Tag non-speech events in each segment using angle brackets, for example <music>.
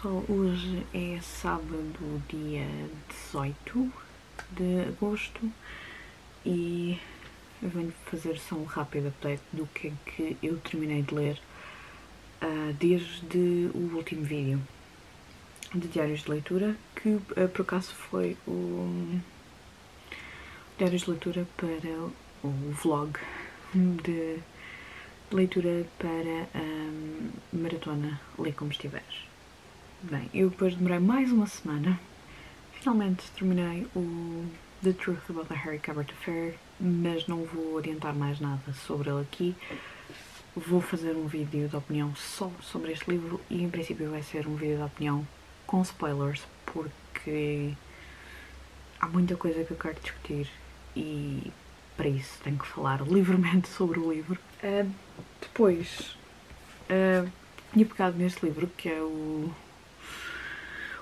pessoal, hoje é sábado, dia 18 de agosto e eu venho fazer só um rápido update do que é que eu terminei de ler uh, desde o último vídeo de diários de leitura, que uh, por acaso foi o diários de leitura para o vlog de leitura para a maratona Lê Como Estiveres. Bem, eu depois demorei mais uma semana, finalmente terminei o The Truth About the Harry Cabot Affair, mas não vou adiantar mais nada sobre ele aqui. Vou fazer um vídeo de opinião só sobre este livro e em princípio vai ser um vídeo de opinião com spoilers, porque há muita coisa que eu quero discutir e para isso tenho que falar <laughs> livremente sobre o livro. Uh, depois, uh, tinha pegado neste livro que é o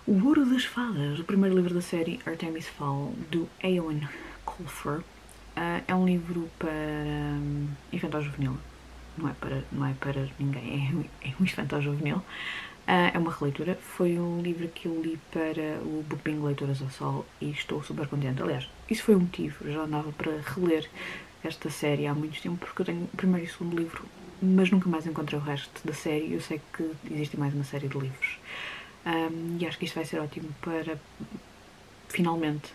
o Ouro das Fadas, o primeiro livro da série Artemis Fall, do Eowyn Colfer. Uh, é um livro para um, infantil juvenil. Não é para, não é para ninguém, <laughs> é, é um infantil juvenil. Uh, é uma releitura. Foi um livro que eu li para o Book Bingo Leituras ao Sol e estou super contente. Aliás, isso foi um motivo. Já andava para reler esta série há muito tempo porque eu tenho o primeiro e o segundo livro, mas nunca mais encontrei o resto da série. Eu sei que existe mais uma série de livros. Um, e acho que isto vai ser ótimo para finalmente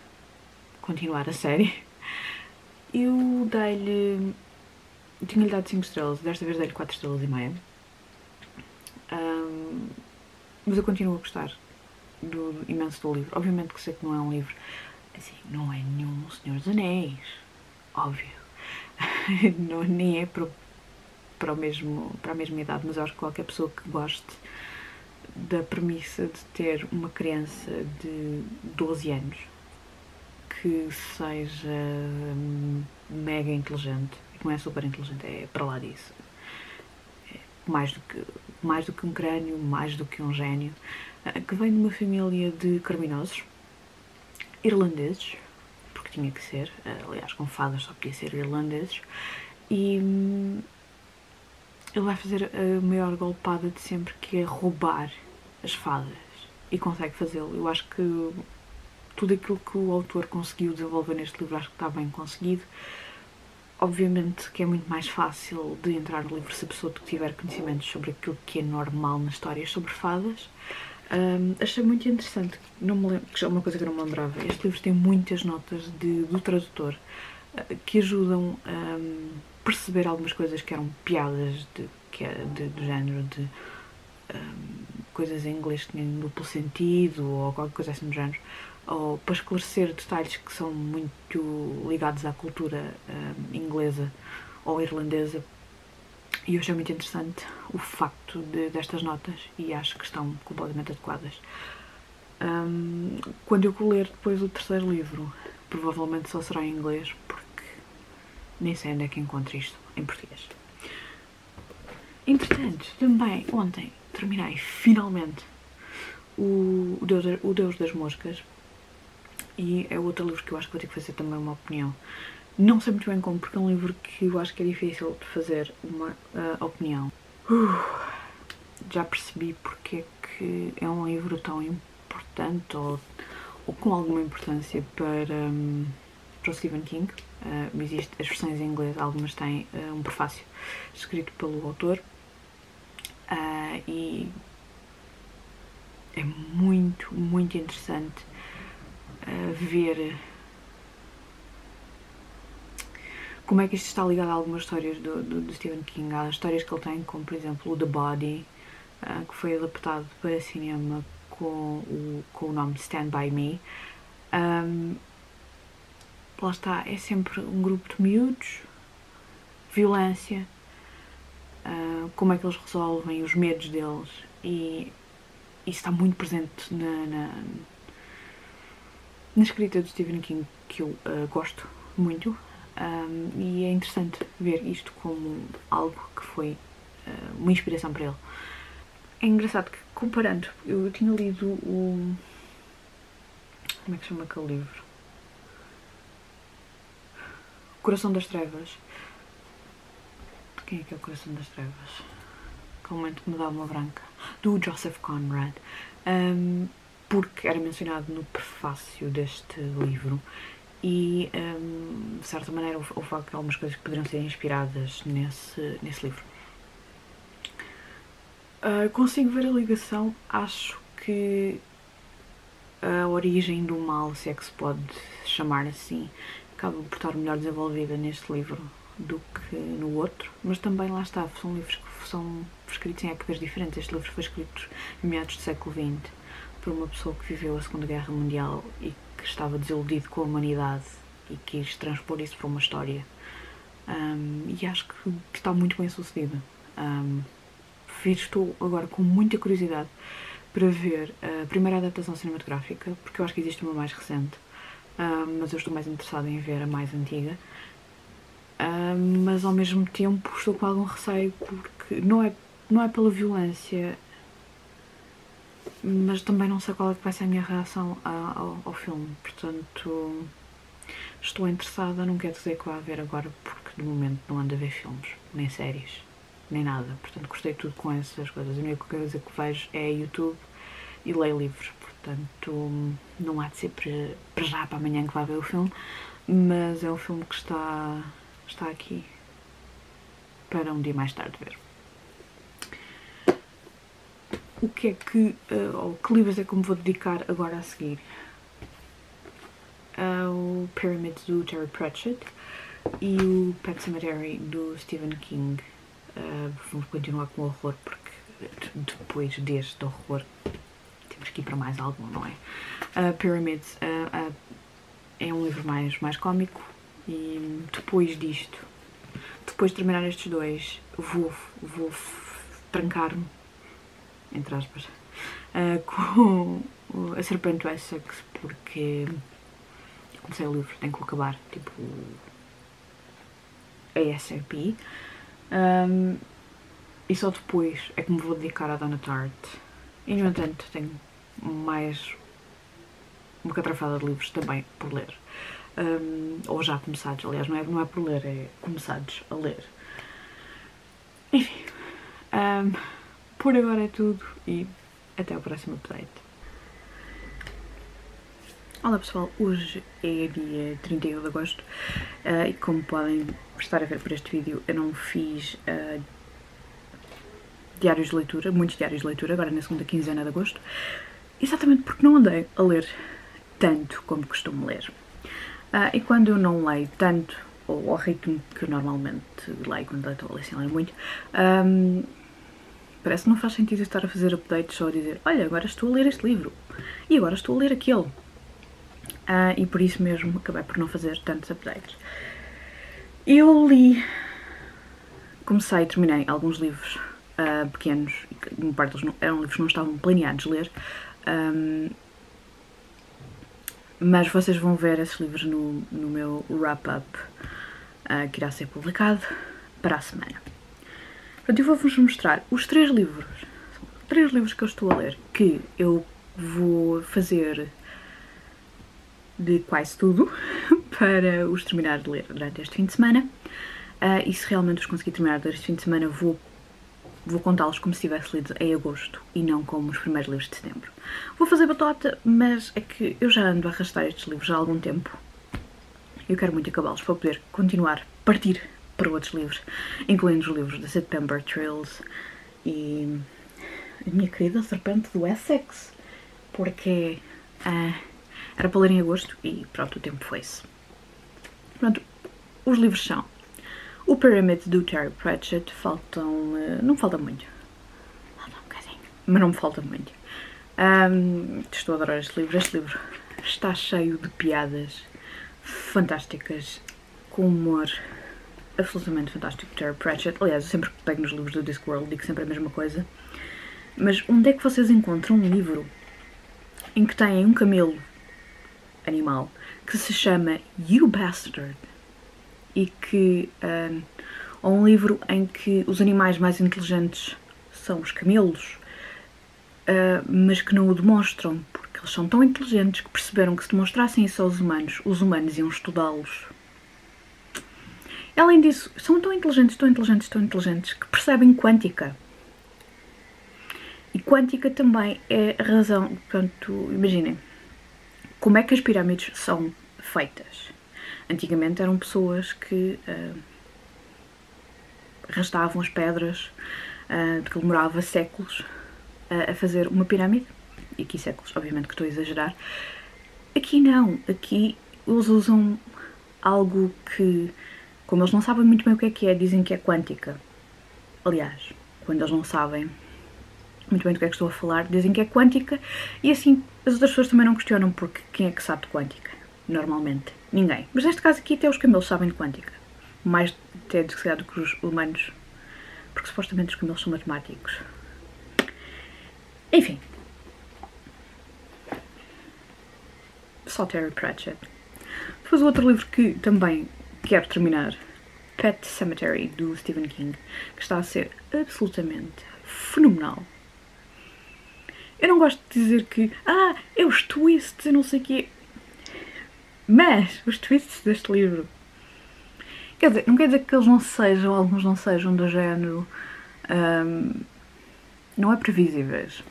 continuar a série. Eu dei-lhe. Tinha-lhe dado 5 estrelas, desta vez dei-lhe 4 estrelas e meia. Um, mas eu continuo a gostar do, imenso do livro. Obviamente que sei que não é um livro assim, não é nenhum Senhor dos Anéis, óbvio. <laughs> não, nem é para, para, o mesmo, para a mesma idade, mas acho que qualquer pessoa que goste da premissa de ter uma criança de 12 anos que seja hum, mega inteligente, não é super inteligente, é para lá disso. É mais, do que, mais do que um crânio, mais do que um gênio, eh, que vem de uma família de criminosos irlandeses, porque tinha que ser, eh, aliás, com fadas só podia ser irlandeses, e hum, ele vai fazer a maior golpada de sempre, que é roubar as fadas. E consegue fazê-lo. Eu acho que tudo aquilo que o autor conseguiu desenvolver neste livro, acho que está bem conseguido. Obviamente que é muito mais fácil de entrar no livro se a pessoa tiver conhecimentos sobre aquilo que é normal nas histórias sobre fadas. Um, achei muito interessante, não me lembro, que é uma coisa que eu não me lembrava. Este livro tem muitas notas de, do tradutor uh, que ajudam a um, perceber algumas coisas que eram piadas de, que é de, do género de um, coisas em inglês que tinham duplo sentido ou qualquer coisa assim do género, ou para esclarecer detalhes que são muito ligados à cultura um, inglesa ou irlandesa. E eu achei muito interessante o facto de, destas notas e acho que estão completamente adequadas. Um, quando eu ler depois o terceiro livro, provavelmente só será em inglês, porque nem sei onde é que encontro isto em português. Entretanto, também ontem terminei finalmente o, Deus, o Deus das Moscas e é outro livro que eu acho que vou ter que fazer também uma opinião. Não sei muito bem como, porque é um livro que eu acho que é difícil de fazer uma uh, opinião. Uh, já percebi porque é que é um livro tão importante ou, ou com alguma importância para, um, para o Stephen King. Uh, existe as versões em inglês, algumas têm uh, um prefácio escrito pelo autor Uh, e é muito, muito interessante uh, ver como é que isto está ligado a algumas histórias do, do, do, Stephen King. Há histórias que ele tem, como por exemplo o The Body, uh, que foi adaptado para cinema com o, com o nome Stand By Me. Um, lá está, é sempre um grupo de miúdos, violência, uh, como é que eles resolvem os medos deles e isso está muito presente na, na, na escrita do Stephen King que eu uh, gosto muito um, e é interessante ver isto como algo que foi uh, uma inspiração para ele. É engraçado que comparando, eu tinha lido o. Como é que chama aquele livro? Coração das Trevas quem é que é o Coração das Trevas? momento que me dava uma branca, do Joseph Conrad, um, porque era mencionado no prefácio deste livro e, um, de certa maneira, houve algumas coisas que poderiam ser inspiradas nesse, nesse livro. Uh, consigo ver a ligação, acho que a origem do mal, se é que se pode chamar assim, acaba por estar melhor desenvolvida neste livro do que no outro, mas também lá está, são livros que são escritos em épocas diferentes. Este livro foi escrito em meados do século XX por uma pessoa que viveu a Segunda Guerra Mundial e que estava desiludido com a humanidade e quis transpor isso para uma história. Um, e acho que, está muito bem sucedido. Um, estou agora com muita curiosidade para ver a primeira adaptação cinematográfica, porque eu acho que existe uma mais recente, um, mas eu estou mais interessada em ver a mais antiga. Um, mas ao mesmo tempo estou com algum receio porque não é, não é pela violência, mas também não sei qual é que vai ser a minha reação ao, ao filme. Portanto, estou interessada, não quer dizer que vá ver agora, porque de momento não ando a ver filmes, nem séries nem nada. Portanto, gostei tudo com essas coisas. A única coisa que vejo é YouTube e leio livros. Portanto, não há de ser para, já, para amanhã que vai ver o filme, mas é um filme que está, está aqui para um dia mais tarde ver. O que é que, uh, ou que livros é que me vou dedicar agora a seguir? O Pyramid do Terry Pratchett e o Pet Cemetery do Stephen King. Uh, vamos continuar com o horror porque depois deste horror temos que ir para mais algum, não é? Uh, Pyramids uh, uh, é um livro mais, mais cómico e depois disto, depois de terminar estes dois, vou, vou trancar-me, entre aspas, uh, <laughs> com a Serpente Essex porque comecei o livro, tenho que acabar, tipo, a SAP. Um, e só depois é que me vou dedicar à Donna Tart. E no entanto tenho mais uma catrafada de livros também por ler. Um, ou já começados, aliás, não é, não é por ler, é começados a ler. Enfim, um, por agora é tudo e até o próximo update. Olá pessoal, hoje é dia 31 de agosto uh, e como podem estar a ver por este vídeo, eu não fiz uh, diários de leitura, muitos diários de leitura, agora na segunda quinzena de agosto, exatamente porque não andei a ler tanto como costumo ler. Uh, e quando eu não leio tanto, ou ao ritmo que eu normalmente leio quando estou a ler, muito, um, parece que não faz sentido estar a fazer updates só a dizer olha, agora estou a ler este livro, e agora estou a ler aquele. Uh, e por isso mesmo acabei por não fazer tantos updates. Eu li, comecei e terminei alguns livros uh, pequenos, em parte eles não, eram livros que não estavam planeados ler, um, mas vocês vão ver esses livros no, no meu wrap-up uh, que irá ser publicado para a semana. Portanto, eu vou-vos mostrar os três livros, três livros que eu estou a ler, que eu vou fazer de quase tudo <laughs> para os terminar de ler durante este fim de semana. Uh, e se realmente os conseguir terminar durante este fim de semana, vou, vou contá-los como se tivesse lido em agosto e não como os primeiros livros de setembro. Vou fazer batota, mas é que eu já ando a arrastar estes livros há algum tempo. Eu quero muito acabá-los para poder continuar, partir para outros livros, incluindo os livros da September Trails e a minha querida Serpente do Essex, porque uh, era para ler em agosto e pronto, o tempo foi-se. Pronto, os livros são o Pyramid do Terry Pratchett, faltam. Uh, não falta muito. Falta um bocadinho, mas não me falta muito. Um, estou a adorar este livro. Este livro está cheio de piadas fantásticas, com humor absolutamente fantástico Terry Pratchett. Aliás, eu sempre que pego nos livros do Discworld digo sempre a mesma coisa. Mas onde é que vocês encontram um livro em que têm um camelo animal que se chama You Bastard e que um, ou um livro em que os animais mais inteligentes são os camelos, uh, mas que não o demonstram, porque eles são tão inteligentes que perceberam que se demonstrassem isso aos humanos, os humanos iam estudá-los. Além disso, são tão inteligentes, tão inteligentes, tão inteligentes que percebem quântica. E quântica também é a razão, portanto, imaginem, como é que as pirâmides são feitas? Antigamente eram pessoas que uh, arrastavam as pedras, uh, que demorava séculos uh, a fazer uma pirâmide, e aqui séculos, obviamente que estou a exagerar. Aqui não, aqui eles usam algo que, como eles não sabem muito bem o que é que é, dizem que é quântica. Aliás, quando eles não sabem muito bem do que é que estou a falar, dizem que é quântica e assim as outras pessoas também não questionam porque quem é que sabe de quântica, normalmente? Ninguém. Mas neste caso aqui até os camelos sabem de quântica. Mais até do que os humanos, porque supostamente os camelos são matemáticos. Enfim. Só Terry Pratchett. Depois o outro livro que também quero terminar, Pet Cemetery, do Stephen King, que está a ser absolutamente fenomenal. Eu não gosto de dizer que, ah, é os twists e não sei o quê. Mas, os twists deste livro. Quer dizer, não quer dizer que eles não sejam, alguns não sejam do género. Um, não é previsíveis.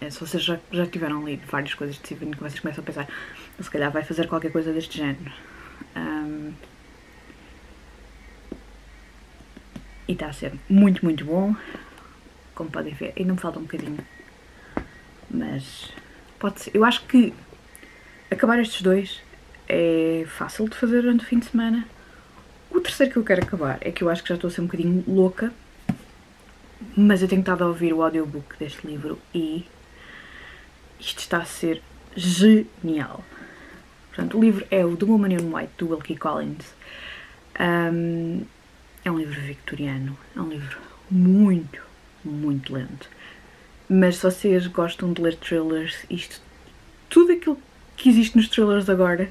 É, se vocês já, já tiveram lido várias coisas de Stephen que vocês começam a pensar, se calhar vai fazer qualquer coisa deste género. Um, e está a ser muito, muito bom. Como podem ver, ainda me falta um bocadinho. Mas pode ser. Eu acho que acabar estes dois é fácil de fazer durante o fim de semana. O terceiro que eu quero acabar é que eu acho que já estou a ser um bocadinho louca, mas eu tenho estado a ouvir o audiobook deste livro e isto está a ser genial. Portanto, o livro é o The Woman in White, do Wilkie Collins. Um, é um livro victoriano, é um livro muito, muito lento. Mas se vocês gostam de ler thrillers, isto, que existe nos thrillers agora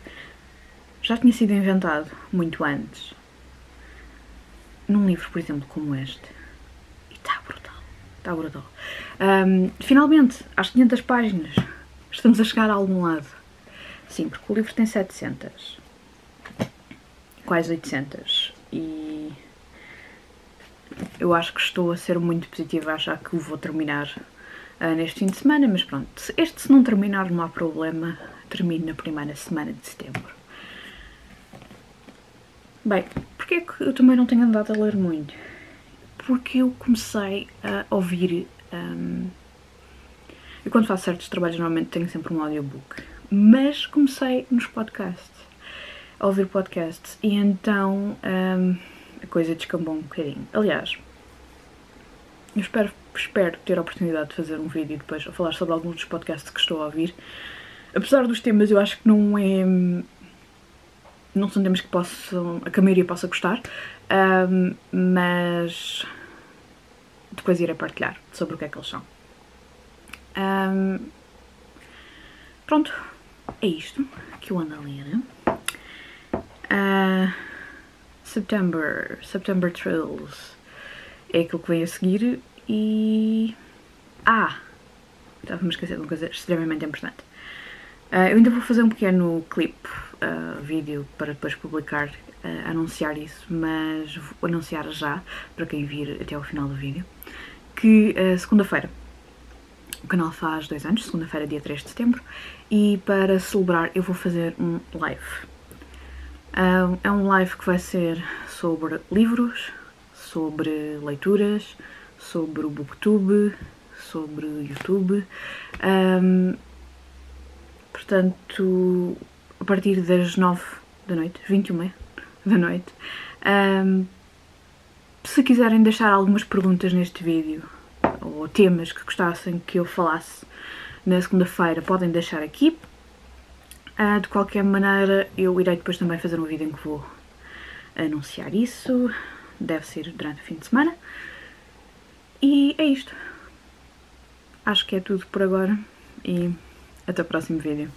já tinha sido inventado muito antes. Num livro, por exemplo, como este. E está brutal. Está brutal. Um, finalmente, às 500 páginas, estamos a chegar a algum lado. Sim, porque o livro tem 700. Quase 800. E eu acho que estou a ser muito positiva a achar que o vou terminar uh, neste fim de semana, mas pronto, este se não terminar não há problema, termino na primeira semana de setembro. Bem, porquê é que eu também não tenho andado a ler muito? Porque eu comecei a ouvir. Um, eu quando faço certos trabalhos normalmente tenho sempre um audiobook, mas comecei nos podcasts, a ouvir podcasts, e então um, a coisa descambou um bocadinho. Aliás, eu espero, espero ter a oportunidade de fazer um vídeo depois a falar sobre alguns dos podcasts que estou a ouvir. Apesar dos temas, eu acho que não é não são temas que possam, a maioria possa gostar, um, mas depois irei partilhar sobre o que é que eles são. Um, pronto, é isto que eu ando a ler. Uh, September, September Trills é aquilo que vem a seguir e... Ah! Estava-me a esquecer de uma coisa extremamente importante. Uh, eu ainda vou fazer um pequeno clipe uh, vídeo para depois publicar, uh, anunciar isso, mas vou anunciar já, para quem vir até ao final do vídeo, que segunda-feira o canal faz dois anos, segunda-feira, dia 3 de setembro, e para celebrar eu vou fazer um live. é um live que vai ser sobre livros, sobre leituras, sobre o Booktube, sobre o YouTube. Um, portanto, a partir das 9 da noite, 21 da noite. Um, se quiserem deixar algumas perguntas neste vídeo ou temas que gostassem que eu falasse na segunda-feira, podem deixar aqui. Uh, de qualquer maneira, eu irei depois também fazer um vídeo em que vou anunciar isso. Deve ser durante o fim de semana. E é isto. Acho que é tudo por agora e até o próximo vídeo.